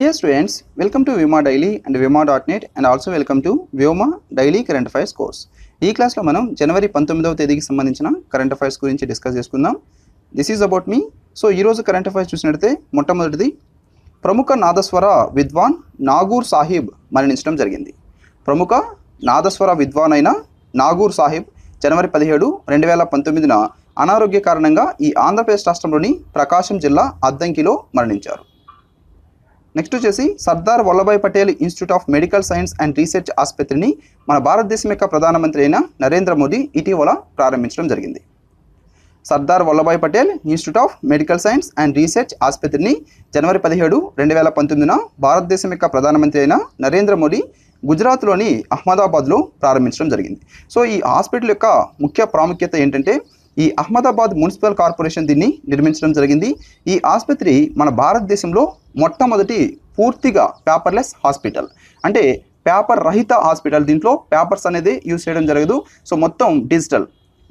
Dear students, welcome to Vima Daily and Vima.net and also welcome to Vima Daily Current Affairs course. ఈ క్లాస్లో మనం జనవరి పంతొమ్మిదవ తేదీకి సంబంధించిన కరెంట్ అఫైర్స్ గురించి డిస్కస్ చేసుకుందాం. This is about me so ఈరోజు కరెంట్ అఫైర్స్ చూసినట్లయితే మొట్టమొదటిది ప్రముఖ నాదస్వర విద్వాన్ నాగూర్ సాహిబ్ మరణించడం జరిగింది. ప్రముఖ నాదస్వర విద్వాన్ అయిన నాగూర్ సాహిబ్ జనవరి పదిహేడు రెండు వేల పంతొమ్మిదిన అనారోగ్య కారణంగా ఈ ఆంధ్రప్రదేశ్ రాష్ట్రంలోని ప్రకాశం జిల్లా అద్దంకిలో మరణించారు. నెక్స్ట్ వచ్చేసి Sardar Vallabhbhai Patel institute of medical science and research ఆసుపత్రిని మన భారతదేశం యొక్క ప్రధానమంత్రి అయిన నరేంద్ర మోదీ ఇటీవల ప్రారంభించడం జరిగింది. Sardar Vallabhbhai Patel institute of medical science and research ఆసుపత్రిని జనవరి పదిహేడు రెండు వేల పంతొమ్మిదిన భారతదేశం యొక్క ప్రధానమంత్రి అయిన నరేంద్ర మోదీ గుజరాత్లోని అహ్మదాబాద్లో ప్రారంభించడం జరిగింది. సో ఈ హాస్పిటల్ యొక్క ముఖ్య ప్రాముఖ్యత ఏంటంటే ఈ అహ్మదాబాద్ మున్సిపల్ కార్పొరేషన్ దీన్ని నిర్మించడం జరిగింది. ఈ ఆసుపత్రి మన భారతదేశంలో మొట్టమొదటి పూర్తిగా పేపర్లెస్ హాస్పిటల్. అంటే పేపర్ రహిత హాస్పిటల్ దీంట్లో పేపర్స్ అనేది యూజ్ చేయడం జరగదు. సో మొత్తం డిజిటల్.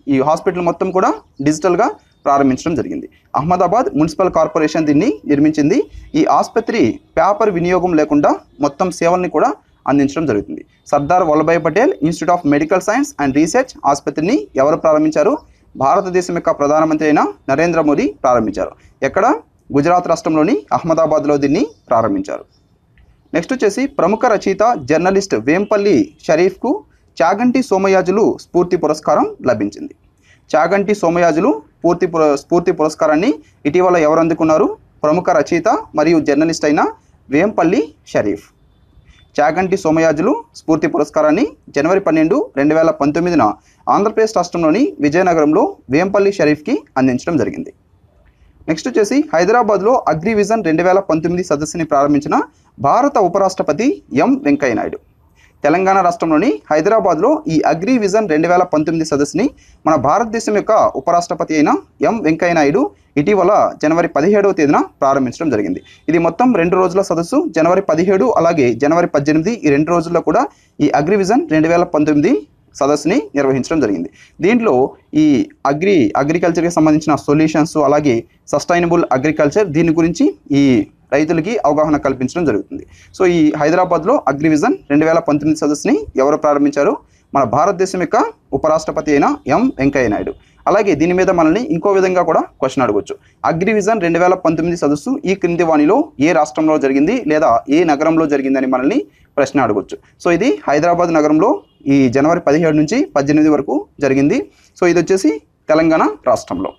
ఈ హాస్పిటల్ మొత్తం కూడా డిజిటల్గా ప్రారంభించడం జరిగింది. అహ్మదాబాద్ మున్సిపల్ కార్పొరేషన్ దీన్ని నిర్మించింది. ఈ ఆసుపత్రి పేపర్ వినియోగం లేకుండా మొత్తం సేవల్ని కూడా అందించడం జరుగుతుంది. Sardar Vallabhbhai Patel institute of medical science and research ఆసుపత్రిని ఎవరు ప్రారంభించారు? భారతదేశం యొక్క ప్రధానమంత్రి అయిన నరేంద్ర మోదీ ప్రారంభించారు. ఎక్కడ? గుజరాత్ రాష్ట్రంలోని అహ్మదాబాద్లో దీన్ని ప్రారంభించారు. నెక్స్ట్ వచ్చేసి ప్రముఖ రచయిత జర్నలిస్ట్ వేంపల్లి షరీఫ్కు చాగంటి సోమయాజులు స్ఫూర్తి పురస్కారం లభించింది. చాగంటి సోమయాజులు పూర్తి పుర స్ఫూర్తి పురస్కారాన్ని ఇటీవల ఎవరు అందుకున్నారు? ప్రముఖ రచయిత మరియు జర్నలిస్ట్ అయిన వేంపల్లి షరీఫ్. చాగంటి సోమయాజులు స్ఫూర్తి పురస్కారాన్ని జనవరి పన్నెండు రెండు వేల పంతొమ్మిదిన ఆంధ్రప్రదేశ్ రాష్ట్రంలోని విజయనగరంలో వేంపల్లి షరీఫ్కి అందించడం జరిగింది. నెక్స్ట్ వచ్చేసి హైదరాబాద్లో అగ్రివిజన్ రెండు వేల పంతొమ్మిది సదస్సుని ప్రారంభించిన భారత ఉపరాష్ట్రపతి ఎం వెంకయ్యనాయుడు. తెలంగాణ రాష్ట్రంలోని హైదరాబాద్లో ఈ అగ్రి విజన్ రెండు వేల పంతొమ్మిది సదస్సుని మన భారతదేశం యొక్క ఉపరాష్ట్రపతి అయిన ఎం వెంకయ్యనాయుడు ఇటీవల జనవరి పదిహేడవ తేదీన ప్రారంభించడం జరిగింది. ఇది మొత్తం రెండు రోజుల సదస్సు. జనవరి పదిహేడు అలాగే జనవరి పద్దెనిమిది ఈ రెండు రోజుల్లో కూడా ఈ అగ్రి విజన్ రెండు వేల పంతొమ్మిది సదస్సుని నిర్వహించడం జరిగింది. దీంట్లో ఈ అగ్రి అగ్రికల్చర్కి సంబంధించిన సొల్యూషన్స్ అలాగే సస్టైనబుల్ అగ్రికల్చర్ దీని గురించి ఈ రైతులకి అవగాహన కల్పించడం జరుగుతుంది. సో ఈ హైదరాబాద్లో అగ్రివిజన్ రెండు వేల పంతొమ్మిది సదస్సుని ఎవరు ప్రారంభించారు? మన భారతదేశం యొక్క ఉపరాష్ట్రపతి అయిన ఎం వెంకయ్య నాయుడు అలాగే దీని మీద మనల్ని ఇంకో విధంగా కూడా క్వశ్చన్ అడగవచ్చు అగ్రివిజన్ రెండు వేల పంతొమ్మిది సదస్సు ఈ క్రింది వాణిలో ఏ రాష్ట్రంలో జరిగింది లేదా ఏ నగరంలో జరిగిందని మనల్ని ప్రశ్న అడగొచ్చు. సో ఇది హైదరాబాద్ నగరంలో ఈ జనవరి పదిహేడు నుంచి పద్దెనిమిది వరకు జరిగింది. సో ఇది వచ్చేసి తెలంగాణ రాష్ట్రంలో.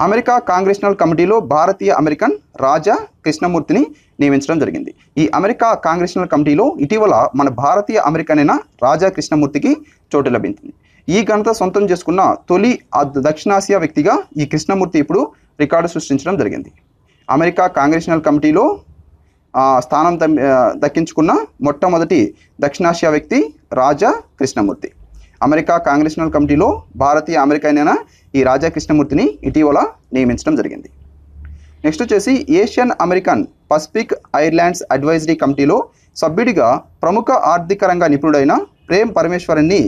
అమెరికా కాంగ్రెషనల్ కమిటీలో భారతీయ అమెరికన్ రాజా కృష్ణమూర్తిని నియమించడం జరిగింది. ఈ అమెరికా కాంగ్రెషనల్ కమిటీలో ఇటీవల మన భారతీయ అమెరికన్ అయిన రాజా కృష్ణమూర్తికి చోటు లభించింది. ఈ ఘనత సొంతం చేసుకున్న తొలి దక్షిణాసియా వ్యక్తిగా ఈ కృష్ణమూర్తి ఇప్పుడు రికార్డు సృష్టించడం జరిగింది. అమెరికా కాంగ్రెషనల్ కమిటీలో స్థానం దమ్- దక్కించుకున్న మొట్టమొదటి దక్షిణాసియా వ్యక్తి రాజా కృష్ణమూర్తి. అమెరికా కాంగ్రెషనల్ కమిటీలో భారతీయ అమెరికా అయిన ఈ రాజా కృష్ణమూర్తిని ఇటీవల నియమించడం జరిగింది. నెక్స్ట్ వచ్చేసి Asian American Pacific islands advisory కమిటీలో సభ్యుడిగా ప్రముఖ ఆర్థిక రంగ నిపుణుడైన ప్రేమ్ పరమేశ్వరన్ని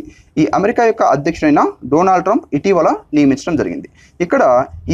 ఈ అమెరికా యొక్క అధ్యక్షుడైన డొనాల్డ్ ట్రంప్ ఇటీవల నియమించడం జరిగింది. ఇక్కడ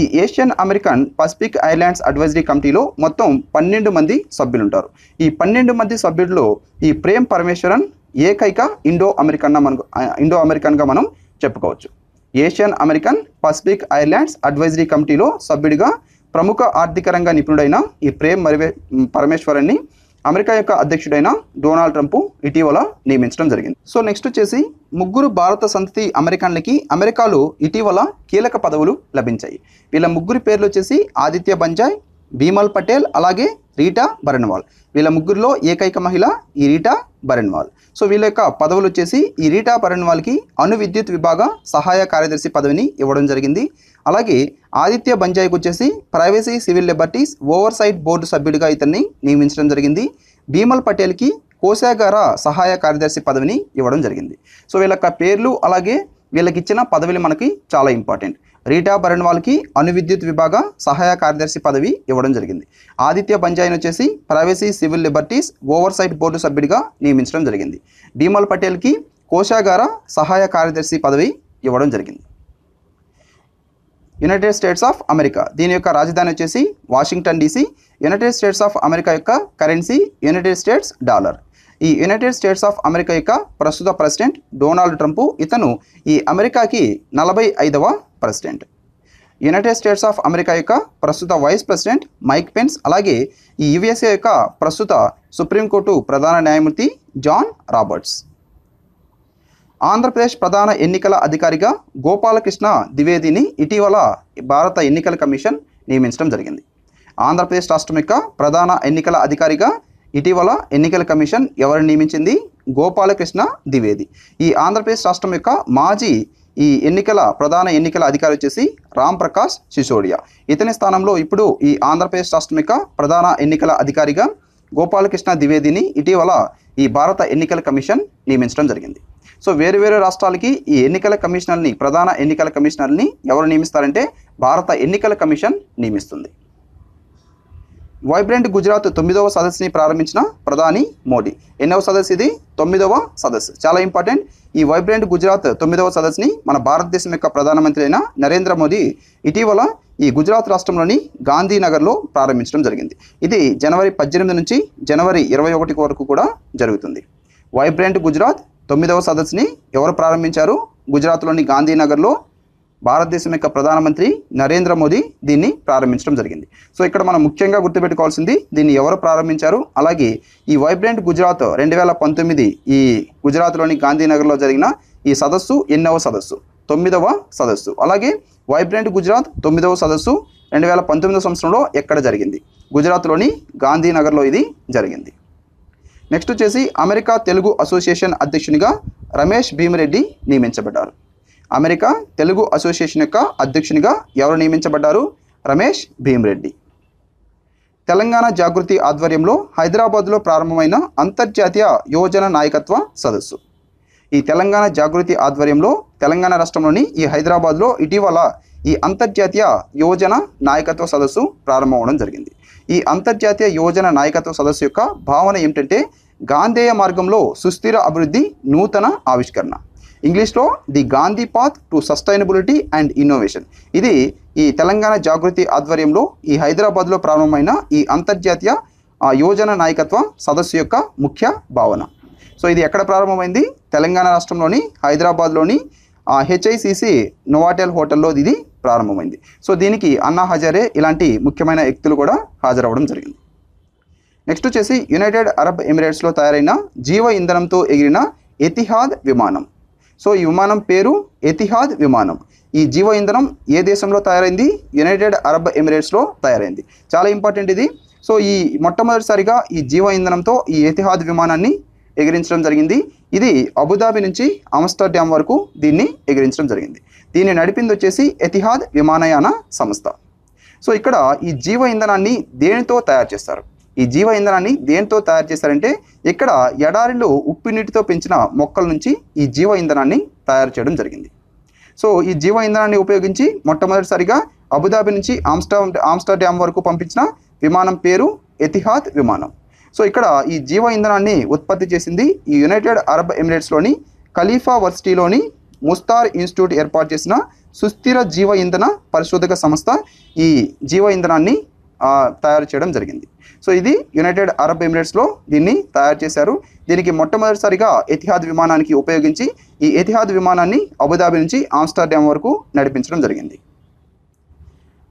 ఈ Asian American Pacific islands advisory కమిటీలో మొత్తం పన్నెండు మంది సభ్యులుంటారు. ఈ పన్నెండు మంది సభ్యుల్లో ఈ ప్రేమ్ పరమేశ్వరన్ ఏకైక ఇండో అమెరికన్ మనకు ఇండో అమెరికన్గా మనం చెప్పుకోవచ్చు. Asian American Pacific islands advisory కమిటీలో సభ్యుడిగా ప్రముఖ ఆర్థిక రంగ నిపుణుడైన ఈ ప్రేమ్ మరివే పరమేశ్వరన్ని అమెరికా యొక్క అధ్యక్షుడైన డొనాల్డ్ ట్రంప్ ఇటీవల నియమించడం జరిగింది. సో నెక్స్ట్ వచ్చేసి ముగ్గురు భారత సంతతి అమెరికన్లకి అమెరికాలో ఇటీవల కీలక పదవులు లభించాయి. వీళ్ళ ముగ్గురి పేర్లు వచ్చేసి ఆదిత్య బంజాయ్ భీమల్ పటేల్ అలాగే రీటా బరన్వాల్. వీళ్ళ ముగ్గురులో ఏకైక మహిళ ఈ రీటా బరన్వాల్. సో వీళ్ళ యొక్క పదవులు వచ్చేసి ఈ రీటా బరన్వాల్కి అణు విద్యుత్ విభాగ సహాయ కార్యదర్శి పదవిని ఇవ్వడం జరిగింది. అలాగే ఆదిత్య బంజాయికి వచ్చేసి privacy civil liberties oversight board సభ్యుడిగా ఇతన్ని నియమించడం జరిగింది. భీమల్ పటేల్కి కోశాగార సహాయ కార్యదర్శి పదవిని ఇవ్వడం జరిగింది. సో వీళ్ళ యొక్క పేర్లు అలాగే వీళ్ళకి ఇచ్చిన పదవులు మనకి చాలా ఇంపార్టెంట్. రీటా బరణ్వాల్కి అణు విద్యుత్ విభాగ సహాయ కార్యదర్శి పదవి ఇవ్వడం జరిగింది. ఆదిత్య బంజాయిన్ వచ్చేసి privacy civil liberties oversight board సభ్యుడిగా నియమించడం జరిగింది. భీమల్ పటేల్కి కోశాగార సహాయ కార్యదర్శి పదవి ఇవ్వడం జరిగింది. United States of America. దీని యొక్క రాజధాని వచ్చేసి Washington DC. United States of America యొక్క కరెన్సీ యునైటెడ్ స్టేట్స్ డాలర్. ఈ యునైటెడ్ స్టేట్స్ ఆఫ్ అమెరికా యొక్క ప్రస్తుత ప్రెసిడెంట్ డొనాల్డ్ ట్రంప్ ఇతను ఈ అమెరికాకి నలభై ఐదవ president United States of America యొక్క ప్రస్తుత వైస్ ప్రెసిడెంట్ మైక్ పెన్స్ అలాగే ఈ యుఎస్ఏ యొక్క ప్రస్తుత సుప్రీంకోర్టు ప్రధాన న్యాయమూర్తి జాన్ రాబర్ట్స్ ఆంధ్రప్రదేశ్ ప్రధాన ఎన్నికల అధికారిగా గోపాలకృష్ణ ద్వివేదిని ఇటీవల భారత ఎన్నికల కమిషన్ నియమించడం జరిగింది. ఆంధ్రప్రదేశ్ రాష్ట్రం యొక్క ప్రధాన ఎన్నికల అధికారిగా ఇటీవల ఎన్నికల కమిషన్ ఎవరిని నియమించింది? గోపాలకృష్ణ ద్వివేది. ఈ ఆంధ్రప్రదేశ్ రాష్ట్రం యొక్క మాజీ ఈ ఎన్నికల ప్రధాన ఎన్నికల అధికారి వచ్చేసి రామ్ ప్రకాష్ సిసోడియా. ఇతని స్థానంలో ఇప్పుడు ఈ ఆంధ్రప్రదేశ్ రాష్ట్రం యొక్క ప్రధాన ఎన్నికల అధికారిగా గోపాలకృష్ణ ద్వివేదిని ఇటీవల ఈ భారత ఎన్నికల కమిషన్ నియమించడం జరిగింది. సో వేరు వేరు రాష్ట్రాలకి ఈ ఎన్నికల కమిషనర్ని ప్రధాన ఎన్నికల కమిషనర్ని ఎవరు నియమిస్తారంటే భారత ఎన్నికల కమిషన్ నియమిస్తుంది. వైబ్రెంట్ గుజరాత్ తొమ్మిదవ సదస్సుని ప్రారంభించిన ప్రధాని మోడీ. ఎన్నవ సదస్సు ఇది తొమ్మిదవ సదస్సు. చాలా ఇంపార్టెంట్. ఈ వైబ్రెంట్ గుజరాత్ తొమ్మిదవ సదస్సుని మన భారతదేశం యొక్క ప్రధానమంత్రి అయిన నరేంద్ర మోదీ ఇటీవల ఈ గుజరాత్ రాష్ట్రంలోని గాంధీనగర్లో ప్రారంభించడం జరిగింది. ఇది జనవరి పద్దెనిమిది నుంచి జనవరి ఇరవై ఒకటి వరకు కూడా జరుగుతుంది. వైబ్రెంట్ గుజరాత్ తొమ్మిదవ సదస్సుని ఎవరు ప్రారంభించారు? గుజరాత్లోని గాంధీనగర్లో భారతదేశం యొక్క ప్రధానమంత్రి నరేంద్ర మోదీ దీన్ని ప్రారంభించడం జరిగింది. సో ఇక్కడ మనం ముఖ్యంగా గుర్తుపెట్టుకోవాల్సింది దీన్ని ఎవరు ప్రారంభించారు? అలాగే ఈ వైబ్రెంట్ గుజరాత్ రెండు వేల పంతొమ్మిది ఈ గుజరాత్లోని గాంధీనగర్లో జరిగిన ఈ సదస్సు ఎన్నవ సదస్సు? తొమ్మిదవ సదస్సు. అలాగే వైబ్రెంట్ గుజరాత్ తొమ్మిదవ సదస్సు రెండు వేల పంతొమ్మిదవ సంవత్సరంలో ఎక్కడ జరిగింది? గుజరాత్లోని గాంధీనగర్లో ఇది జరిగింది. నెక్స్ట్ వచ్చేసి అమెరికా తెలుగు అసోసియేషన్ అధ్యక్షునిగా రమేష్ భీమిరెడ్డి నియమించబడ్డారు. అమెరికా తెలుగు అసోసియేషన్ యొక్క అధ్యక్షునిగా ఎవరు నియమించబడ్డారు? రమేష్ భీమరెడ్డి. తెలంగాణ జాగృతి ఆధ్వర్యంలో హైదరాబాద్లో ప్రారంభమైన అంతర్జాతీయ యువజన నాయకత్వ సదస్సు. ఈ తెలంగాణ జాగృతి ఆధ్వర్యంలో తెలంగాణ రాష్ట్రంలోని ఈ హైదరాబాద్లో ఇటీవల ఈ అంతర్జాతీయ యువజన నాయకత్వ సదస్సు ప్రారంభమవడం జరిగింది. ఈ అంతర్జాతీయ యువజన నాయకత్వ సదస్సు యొక్క భావన ఏమిటంటే గాంధేయ మార్గంలో సుస్థిర అభివృద్ధి నూతన ఆవిష్కరణ. ఇంగ్లీష్లో the Gandhi path to sustainability and innovation. ఇది ఈ తెలంగాణ జాగృతి ఆధ్వర్యంలో ఈ హైదరాబాద్లో ప్రారంభమైన ఈ అంతర్జాతీయ యోజన నాయకత్వ సదస్సు యొక్క ముఖ్య భావన. సో ఇది ఎక్కడ ప్రారంభమైంది? తెలంగాణ రాష్ట్రంలోని హైదరాబాద్లోని హెచ్ఐసిసి నోవాటెల్ హోటల్లో ఇది ప్రారంభమైంది. సో దీనికి అన్నా హజారే ఇలాంటి ముఖ్యమైన వ్యక్తులు కూడా హాజరవ్వడం జరిగింది. నెక్స్ట్ వచ్చేసి యునైటెడ్ అరబ్ ఎమిరేట్స్లో తయారైన జీవ ఇంధనంతో ఎగిరిన ఎతిహాద్ విమానం. సో ఈ విమానం పేరు ఎతిహాద్ విమానం. ఈ జీవ ఇంధనం ఏ దేశంలో తయారైంది? యునైటెడ్ అరబ్ ఎమిరేట్స్లో తయారైంది. చాలా ఇంపార్టెంట్ ఇది. సో ఈ మొట్టమొదటిసారిగా ఈ జీవ ఇంధనంతో ఈ ఎతిహాద్ విమానాన్ని ఎగిరించడం జరిగింది. ఇది అబుదాబి నుంచి ఆమ్స్టర్డామ్ వరకు దీన్ని ఎగిరించడం జరిగింది. దీన్ని నడిపింది వచ్చేసి ఎతిహాద్ విమానయాన సంస్థ. సో ఇక్కడ ఈ జీవ ఇంధనాన్ని దేనితో తయారు చేస్తారు? ఈ జీవ ఇంధనాన్ని దేనితో తయారు చేశారంటే ఇక్కడ ఎడారిలో ఉప్పు నీటితో పెంచిన మొక్కల నుంచి ఈ జీవ ఇంధనాన్ని తయారు చేయడం జరిగింది. సో ఈ జీవ ఇంధనాన్ని ఉపయోగించి మొట్టమొదటిసారిగా అబుదాబి నుంచి ఆమ్స్టర్ ఆమ్స్టర్డామ్ వరకు పంపించిన విమానం పేరు ఎతిహాద్ విమానం. సో ఇక్కడ ఈ జీవ ఇంధనాన్ని ఉత్పత్తి చేసింది ఈ యునైటెడ్ అరబ్ ఎమిరేట్స్లోని ఖలీఫా వర్సిటీలోని ముస్తార్ ఇన్స్టిట్యూట్ ఏర్పాటు చేసిన సుస్థిర జీవ ఇంధన పరిశోధక సంస్థ ఈ జీవ ఇంధనాన్ని తయారు చేయడం జరిగింది. సో ఇది యునైటెడ్ అరబ్ ఎమిరేట్స్లో దీన్ని తయారు చేశారు. దీనికి మొట్టమొదటిసారిగా ఎతిహాద్ విమానానికి ఉపయోగించి ఈ ఎతిహాద్ విమానాన్ని అబుదాబి నుంచి ఆమ్స్టర్డామ్ వరకు నడిపించడం జరిగింది.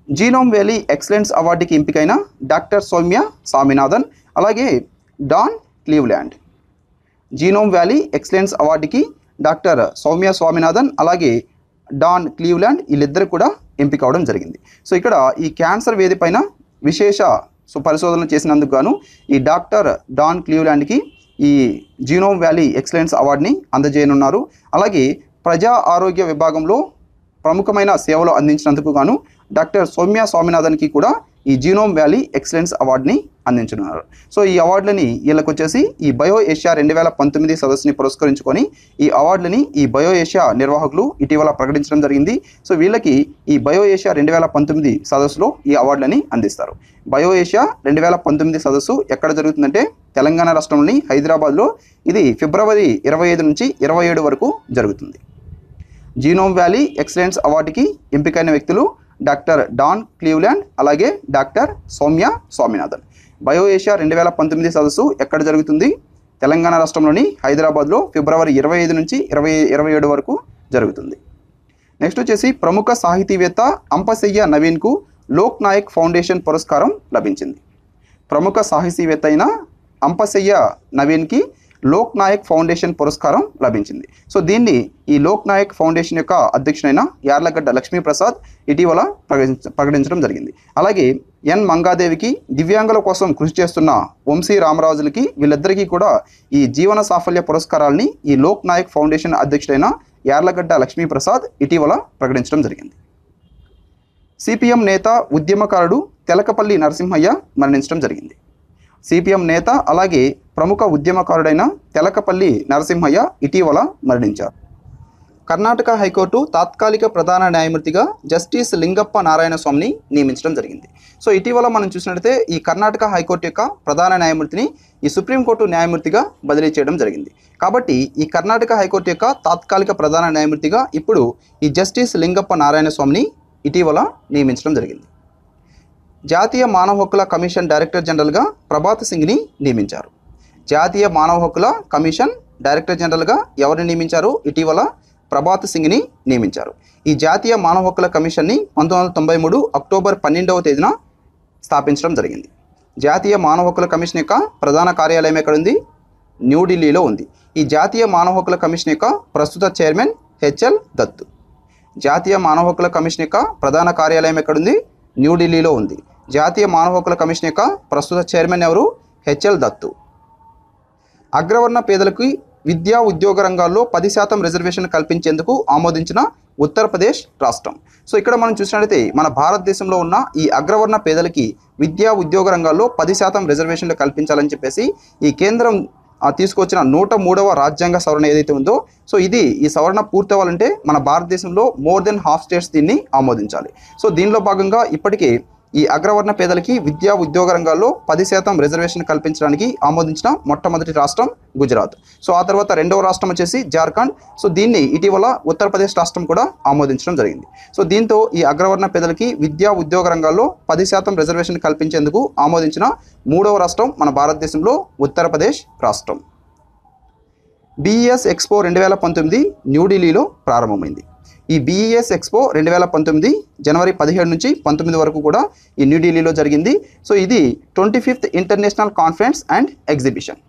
జీనోమ్ వ్యాలీ ఎక్సలెన్స్ అవార్డుకి ఎంపికైన డాక్టర్ సౌమ్య స్వామినాథన్ అలాగే Don Cleveland genome valley excellence అవార్డుకి doctor Soumya Swaminathan అలాగే డాన్ క్లీవ్ల్యాండ్ వీళ్ళిద్దరు కూడా ఎంపిక అవడం జరిగింది. సో ఇక్కడ ఈ క్యాన్సర్ వేది పైన విశేష సో పరిశోధనలు చేసినందుకు గాను ఈ డాక్టర్ డాన్ క్లీవ్లాండ్కి ఈ జీనోమ్ వ్యాలీ ఎక్సలెన్స్ అవార్డుని అందజేయనున్నారు. అలాగే ప్రజా ఆరోగ్య విభాగంలో ప్రముఖమైన సేవలు అందించినందుకు గాను డాక్టర్ సౌమ్య స్వామినాథన్కి కూడా ఈ జీనోమ్ వ్యాలీ ఎక్సలెన్స్ అవార్డుని అందించనున్నారు. సో ఈ అవార్డులని వీళ్ళకి వచ్చేసి ఈ బయో ఏషియా రెండు వేల పంతొమ్మిది సదస్సుని పురస్కరించుకొని ఈ అవార్డులని ఈ బయో ఏషియా నిర్వాహకులు ఇటీవల ప్రకటించడం జరిగింది. సో వీళ్ళకి ఈ బయో ఏషియా రెండు వేల పంతొమ్మిది సదస్సులో ఈ అవార్డులని అందిస్తారు. బయో ఏషియా రెండు వేల పంతొమ్మిది సదస్సు ఎక్కడ జరుగుతుందంటే తెలంగాణ రాష్ట్రంలోని హైదరాబాద్లో ఇది ఫిబ్రవరి ఇరవై ఐదు నుంచి ఇరవై ఏడు వరకు జరుగుతుంది. జీనోమ్ వ్యాలీ ఎక్సలెన్స్ అవార్డుకి ఎంపికైన వ్యక్తులు డాక్టర్ డాన్ క్లీవ్లాండ్ అలాగే doctor Soumya Swaminathan. Bio Asia రెండు వేల పంతొమ్మిది సదస్సు ఎక్కడ జరుగుతుంది? తెలంగాణ రాష్ట్రంలోని హైదరాబాద్లో ఫిబ్రవరి ఇరవై ఐదు నుంచి ఇరవై ఇరవై ఏడు వరకు జరుగుతుంది. నెక్స్ట్ వచ్చేసి ప్రముఖ సాహితీవేత్త అంపశయ్య నవీన్కు లోక్ నాయక్ ఫౌండేషన్ పురస్కారం లభించింది. ప్రముఖ సాహితీవేత్త అయిన అంపశయ్య నవీన్కి లోక్ నాయక్ ఫౌండేషన్ పురస్కారం లభించింది. సో దీన్ని ఈ లోక్ నాయక్ ఫౌండేషన్ యొక్క అధ్యక్షుడైన యార్లగడ్డ లక్ష్మీప్రసాద్ ఇటీవల ప్రకటించ ప్రకటించడం జరిగింది. అలాగే ఎన్. మంగాదేవికి దివ్యాంగుల కోసం కృషి చేస్తున్న వంశీ రామరాజులకి వీళ్ళిద్దరికీ కూడా ఈ జీవన సాఫల్య పురస్కారాల్ని ఈ లోక్ నాయక్ ఫౌండేషన్ అధ్యక్షుడైన యార్లగడ్డ లక్ష్మీప్రసాద్ ఇటీవల ప్రకటించడం జరిగింది. సిపిఎం నేత ఉద్యమకారుడు తెలకపల్లి నరసింహయ్య మరణించడం జరిగింది. సిపిఎం నేత అలాగే ప్రముఖ ఉద్యమకారుడైన తెలకపల్లి నరసింహయ్య ఇటీవల మరణించారు. కర్ణాటక హైకోర్టు తాత్కాలిక ప్రధాన న్యాయమూర్తిగా జస్టిస్ లింగప్ప నారాయణ స్వామిని నియమించడం జరిగింది. సో ఇటీవల మనం చూసినట్లయితే ఈ కర్ణాటక హైకోర్టు యొక్క ప్రధాన న్యాయమూర్తిని ఈ సుప్రీంకోర్టు న్యాయమూర్తిగా బదిలీ చేయడం జరిగింది. కాబట్టి ఈ కర్ణాటక హైకోర్టు యొక్క తాత్కాలిక ప్రధాన న్యాయమూర్తిగా ఇప్పుడు ఈ జస్టిస్ లింగప్ప నారాయణ స్వామిని ఇటీవల నియమించడం జరిగింది. జాతీయ మానవ హక్కుల కమిషన్ డైరెక్టర్ జనరల్గా ప్రభాత్ సింగ్ని నియమించారు. జాతీయ మానవ హక్కుల కమిషన్ డైరెక్టర్ జనరల్గా ఎవరిని నియమించారు? ఇటీవల ప్రభాత్ సింగ్ని నియమించారు. ఈ జాతీయ మానవ హక్కుల కమిషన్ని పంతొమ్మిది వందల తొంభై మూడు అక్టోబర్ పన్నెండవ తేదీన స్థాపించడం జరిగింది. జాతీయ మానవ హక్కుల కమిషన్ యొక్క ప్రధాన కార్యాలయం ఎక్కడుంది? న్యూఢిల్లీలో ఉంది. ఈ జాతీయ మానవ హక్కుల కమిషన్ యొక్క ప్రస్తుత చైర్మన్ హెచ్ఎల్ దత్తు. జాతీయ మానవ హక్కుల కమిషన్ యొక్క ప్రధాన కార్యాలయం ఎక్కడుంది? న్యూఢిల్లీలో ఉంది. జాతీయ మానవ హక్కుల కమిషన్ యొక్క ప్రస్తుత చైర్మన్ ఎవరు? హెచ్ఎల్ దత్తు. అగ్రవర్ణ పేదలకు విద్యా ఉద్యోగ రంగాల్లో పది శాతం రిజర్వేషన్ కల్పించేందుకు ఆమోదించిన ఉత్తరప్రదేశ్ రాష్ట్రం. సో ఇక్కడ మనం చూసినట్లయితే మన భారతదేశంలో ఉన్న ఈ అగ్రవర్ణ పేదలకి విద్యా ఉద్యోగ రంగాల్లో పది శాతం రిజర్వేషన్లు కల్పించాలని చెప్పేసి ఈ కేంద్రం తీసుకొచ్చిన నూట మూడవ రాజ్యాంగ సవరణ ఏదైతే ఉందో సో ఇది ఈ సవరణ పూర్తవ్వాలంటే మన భారతదేశంలో మోర్ దెన్ హాఫ్ స్టేట్స్ దీన్ని ఆమోదించాలి. సో దీనిలో భాగంగా ఇప్పటికే ఈ అగ్రవర్ణ పేదలకి విద్యా ఉద్యోగ రంగాల్లో పది శాతం రిజర్వేషన్ కల్పించడానికి ఆమోదించిన మొట్టమొదటి రాష్ట్రం గుజరాత్. సో ఆ తర్వాత రెండవ రాష్ట్రం వచ్చేసి జార్ఖండ్. సో దీన్ని ఇటీవల ఉత్తరప్రదేశ్ రాష్ట్రం కూడా ఆమోదించడం జరిగింది. సో దీంతో ఈ అగ్రవర్ణ పేదలకి విద్యా ఉద్యోగ రంగాల్లో పది శాతం రిజర్వేషన్ కల్పించేందుకు ఆమోదించిన మూడవ రాష్ట్రం మన భారతదేశంలో ఉత్తరప్రదేశ్ రాష్ట్రం. బీఈఎస్ ఎక్స్పో రెండు వేల పంతొమ్మిది న్యూఢిల్లీలో ప్రారంభమైంది. ఈ బీఈఎస్ ఎక్స్పో రెండు వేల పంతొమ్మిది జనవరి పదిహేడు నుంచి పంతొమ్మిది వరకు కూడా ఈ న్యూఢిల్లీలో జరిగింది. సో ఇది twenty fifth international conference and exhibition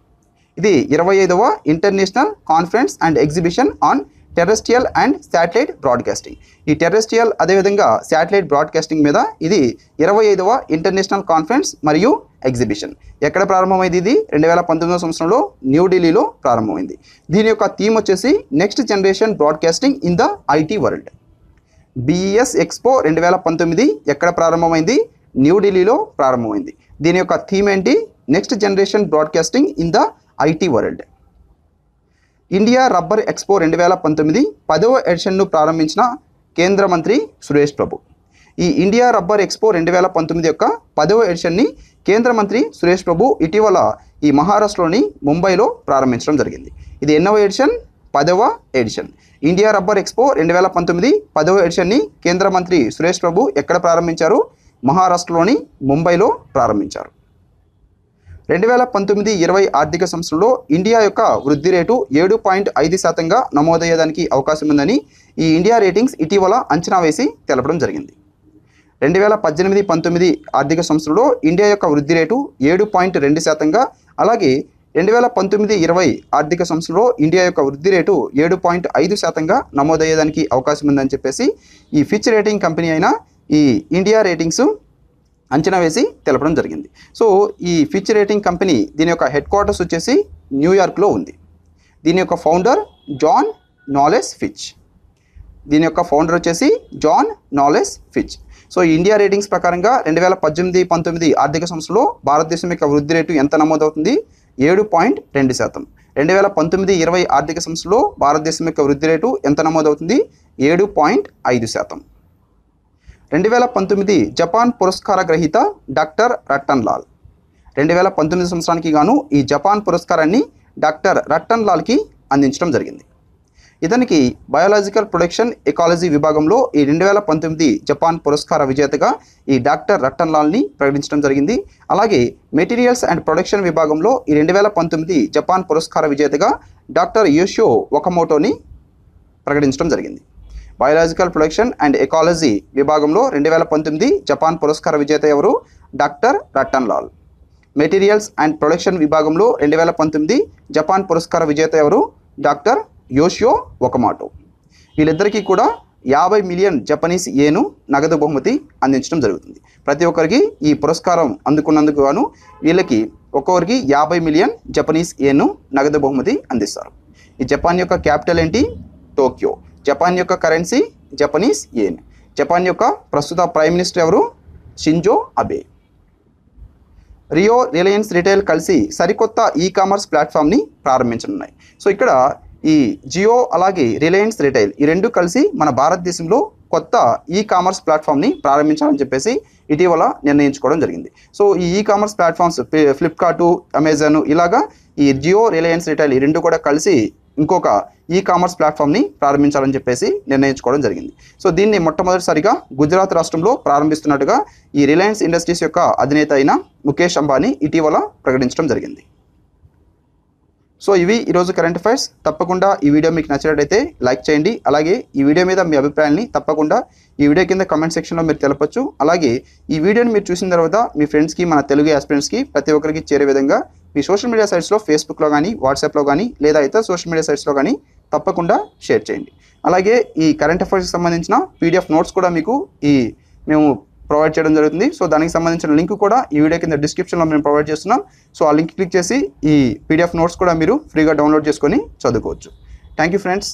ఇది ఇరవై ఐదవ international conference and exhibition on terrestrial and satellite broadcasting ఈ టెరెస్ట్రియల్ అదేవిధంగా శాటిలైట్ బ్రాడ్కాస్టింగ్ మీద ఇది ఇరవై ఐదవ ఇంటర్నేషనల్ కాన్ఫరెన్స్ మరియు ఎగ్జిబిషన్ ఎక్కడ ప్రారంభమైంది ఇది? రెండు వేల పంతొమ్మిదవ సంవత్సరంలో న్యూఢిల్లీలో ప్రారంభమైంది. దీని యొక్క థీమ్ వచ్చేసి next generation broadcasting in the IT world BES expo రెండు వేల పంతొమ్మిది ఎక్కడ ప్రారంభమైంది? న్యూఢిల్లీలో ప్రారంభమైంది. దీని యొక్క థీమ్ ఏంటి? Next generation broadcasting in the IT world India rubber expo రెండు వేల పంతొమ్మిది పదవ ఎడిషన్ను ప్రారంభించిన కేంద్ర మంత్రి సురేష్ ప్రభు. ఈ ఇండియా రబ్బర్ ఎక్స్పో రెండు వేల పంతొమ్మిది యొక్క పదవ ఎడిషన్ని కేంద్ర మంత్రి సురేష్ ప్రభు ఇటీవల ఈ మహారాష్ట్రలోని ముంబైలో ప్రారంభించడం జరిగింది. ఇది ఎన్నవ ఎడిషన్? పదవ ఎడిషన్. ఇండియా రబ్బర్ ఎక్స్పో రెండు వేల పంతొమ్మిది పదవ ఎడిషన్ని కేంద్ర మంత్రి సురేష్ ప్రభు ఎక్కడ ప్రారంభించారు? మహారాష్ట్రలోని ముంబైలో ప్రారంభించారు. రెండు వేల పంతొమ్మిది ఇరవై ఆర్థిక సంవత్సరంలో ఇండియా యొక్క వృద్ధి రేటు ఏడు పాయింట్ ఐదు శాతంగా నమోదయ్యేదానికి అవకాశం ఉందని ఈ ఇండియా రేటింగ్స్ ఇటీవల అంచనా వేసి తెలపడం జరిగింది. రెండు వేల పద్దెనిమిది పంతొమ్మిది ఆర్థిక సంవత్సరంలో ఇండియా యొక్క వృద్ధి రేటు ఏడు పాయింట్ రెండు శాతంగా అలాగే రెండు వేల పంతొమ్మిది ఇరవై ఆర్థిక సంవత్సరంలో ఇండియా యొక్క వృద్ధి రేటు ఏడు పాయింట్ ఐదు శాతంగా నమోదయ్యేదానికి అవకాశం ఉందని చెప్పేసి ఈ ఫిచ్ రేటింగ్ కంపెనీ అయిన ఈ ఇండియా రేటింగ్స్ అంచనా వేసి తెలపడం జరిగింది. సో ఈ ఫిచ్ రేటింగ్ కంపెనీ దీని యొక్క హెడ్ క్వార్టర్స్ వచ్చేసి న్యూయార్క్లో ఉంది. దీని యొక్క ఫౌండర్ జాన్ నాలెస్ ఫిచ్ దీని యొక్క ఫౌండర్ వచ్చేసి John Knowles Fitch so India ratings ప్రకారంగా రెండు వేల పద్దెనిమిది పంతొమ్మిది ఆర్థిక సంవత్సరంలో భారతదేశం యొక్క వృద్ధి రేటు ఎంత నమోదవుతుంది? ఏడు పాయింట్ రెండు శాతం. రెండు వేల పంతొమ్మిది ఇరవై ఆర్థిక సంవత్సరంలో భారతదేశం యొక్క వృద్ధి రేటు ఎంత నమోదవుతుంది? ఏడు పాయింట్ ఐదు శాతం. రెండు వేల పంతొమ్మిది జపాన్ పురస్కార గ్రహీత డాక్టర్ రట్టన్ లాల్ రెండు వేల పంతొమ్మిది సంవత్సరానికి గాను ఈ జపాన్ పురస్కారాన్ని డాక్టర్ రట్టన్ లాల్కి అందించడం జరిగింది. ఇతనికి బయాలజికల్ ప్రొడక్షన్ ఎకాలజీ విభాగంలో ఈ రెండు వేల పంతొమ్మిది జపాన్ పురస్కార విజేతగా ఈ డాక్టర్ రట్టన్ లాల్ని ప్రకటించడం జరిగింది. అలాగే మెటీరియల్స్ అండ్ ప్రొడక్షన్ విభాగంలో ఈ రెండు వేల పంతొమ్మిది జపాన్ పురస్కార విజేతగా డాక్టర్ యోషియో ఒకమోటోని ప్రకటించడం జరిగింది. బయోలాజికల్ ప్రొడక్షన్ అండ్ ఎకాలజీ విభాగంలో రెండు వేల పంతొమ్మిది జపాన్ పురస్కార విజేత ఎవరు? Doctor Rattan Lal. Materials and production విభాగంలో రెండు వేల పంతొమ్మిది జపాన్ పురస్కార విజేత ఎవరు? Doctor Yoshio Okamoto. వీళ్ళిద్దరికీ కూడా యాభై మిలియన్ జపనీస్ ఏను నగదు బహుమతి అందించడం జరుగుతుంది. ప్రతి ఒక్కరికి ఈ పురస్కారం అందుకున్నందుకు గాను వీళ్ళకి ఒక్కొక్కరికి యాభై మిలియన్ జపనీస్ ఏను నగదు బహుమతి అందిస్తారు. ఈ జపాన్ యొక్క క్యాపిటల్ ఏంటి? టోక్యో. జపాన్ యొక్క కరెన్సీ జపనీస్ ఏన్ జపాన్ యొక్క ప్రస్తుత ప్రైమ్ మినిస్టర్ ఎవరు? Shinzo Abe. Jio Reliance Retail కలిసి సరికొత్త ఈ కామర్స్ ప్లాట్ఫామ్ని ప్రారంభించనున్నాయి. సో ఇక్కడ ఈ జియో అలాగే రిలయన్స్ రిటైల్ ఈ రెండు కలిసి మన భారతదేశంలో కొత్త ఈ కామర్స్ ప్లాట్ఫామ్ని ప్రారంభించాలని చెప్పేసి ఇటీవల నిర్ణయించుకోవడం జరిగింది. సో ఈ e commerce platforms Flipkart Amazon ఇలాగా ఈ జియో రిలయన్స్ రిటైల్ ఈ రెండు కూడా కలిసి ఇంకొక ఈ కామర్స్ ప్లాట్ఫామ్ని ప్రారంభించాలని చెప్పేసి నిర్ణయించుకోవడం జరిగింది. సో దీన్ని మొట్టమొదటిసారిగా గుజరాత్ రాష్ట్రంలో ప్రారంభిస్తున్నట్టుగా ఈ రిలయన్స్ ఇండస్ట్రీస్ యొక్క అధినేత అయిన ముఖేష్ అంబానీ ఇటీవల ప్రకటించడం జరిగింది. సో ఇవి ఈరోజు కరెంట్ అఫైర్స్. తప్పకుండా ఈ వీడియో మీకు నచ్చినట్టయితే లైక్ చేయండి. అలాగే ఈ వీడియో మీద మీ అభిప్రాయాన్ని తప్పకుండా ఈ వీడియో కింద కమెంట్ సెక్షన్లో మీరు తెలపచ్చు. అలాగే ఈ వీడియోని మీరు చూసిన తర్వాత మీ ఫ్రెండ్స్కి మన తెలుగు ఆస్పిరెంట్స్కి ప్రతి ఒక్కరికి చేరే విధంగా మీ సోషల్ మీడియా సైట్స్లో ఫేస్బుక్లో కానీ వాట్సాప్లో కానీ లేదా ఇతర సోషల్ మీడియా సైట్స్లో కానీ తప్పకుండా షేర్ చేయండి. అలాగే ఈ కరెంట్ అఫైర్స్కి సంబంధించిన పీడిఎఫ్ నోట్స్ కూడా మీకు ఈ మేము ప్రొవైడ్ చేయడం జరుగుతుంది. సో దానికి సంబంధించిన లింక్ కూడా ఈ వీడియో కింద డిస్క్రిప్షన్లో మేము ప్రొవైడ్ చేస్తున్నాం. సో ఆ లింక్ క్లిక్ చేసి ఈ పీడిఎఫ్ నోట్స్ కూడా మీరు ఫ్రీగా డౌన్లోడ్ చేసుకొని చదువుకోవచ్చు. Thank you friends.